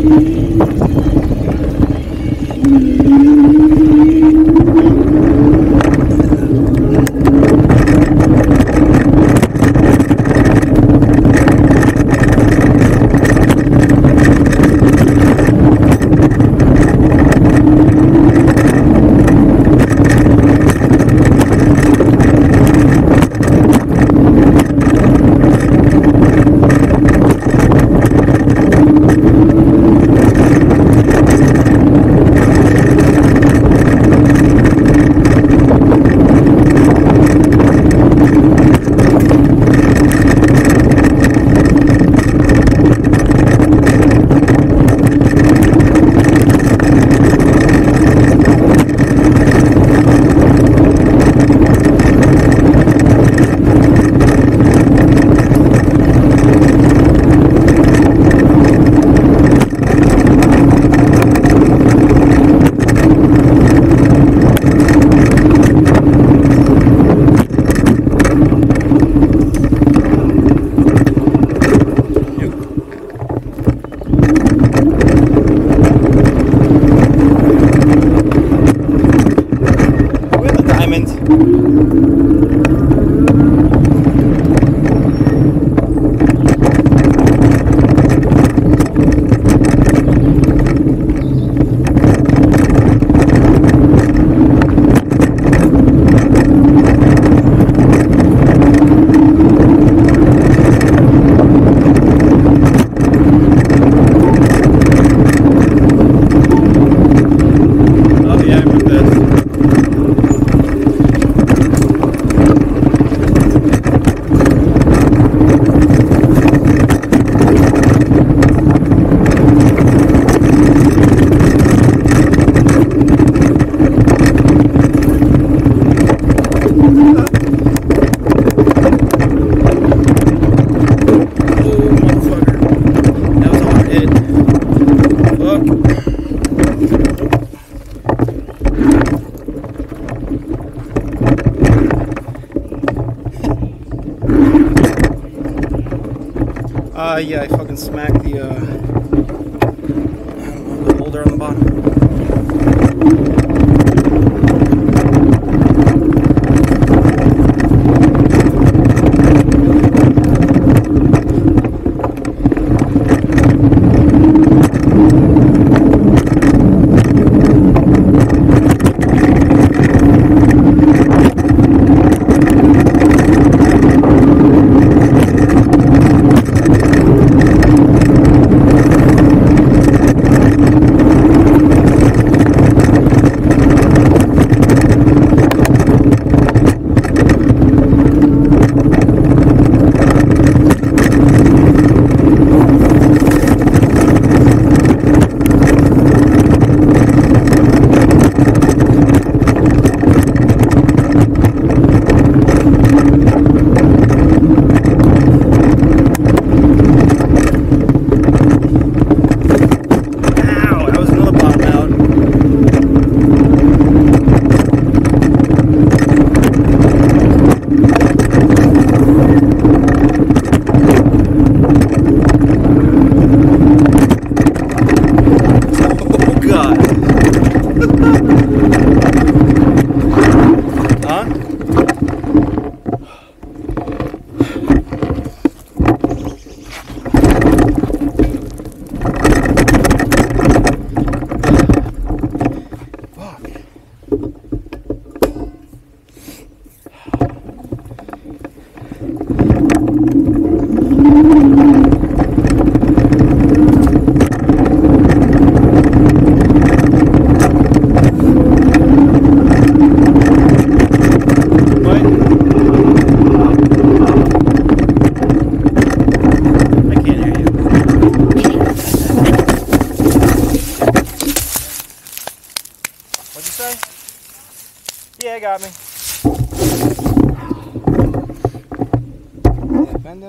Thank you. yeah, I fucking smacked the, uh,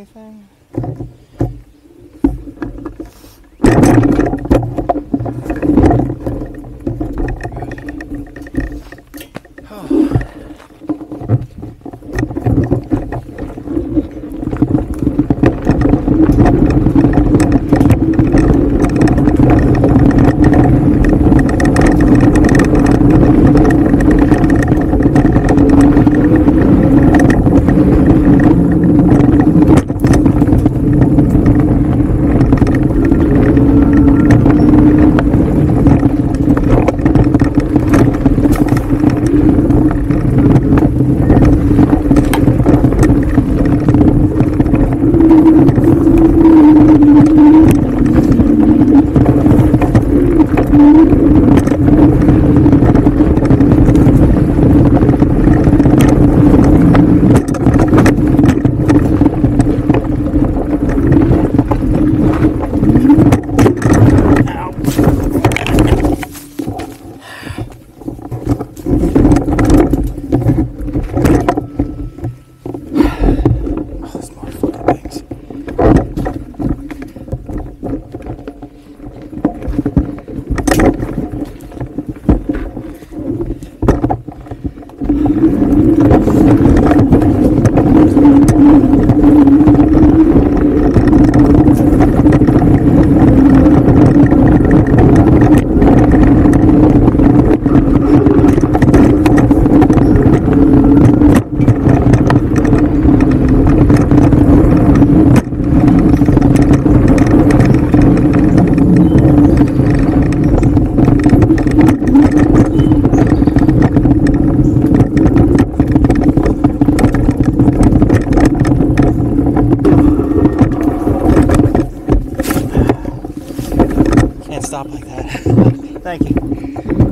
everything. stop like that. Thank you.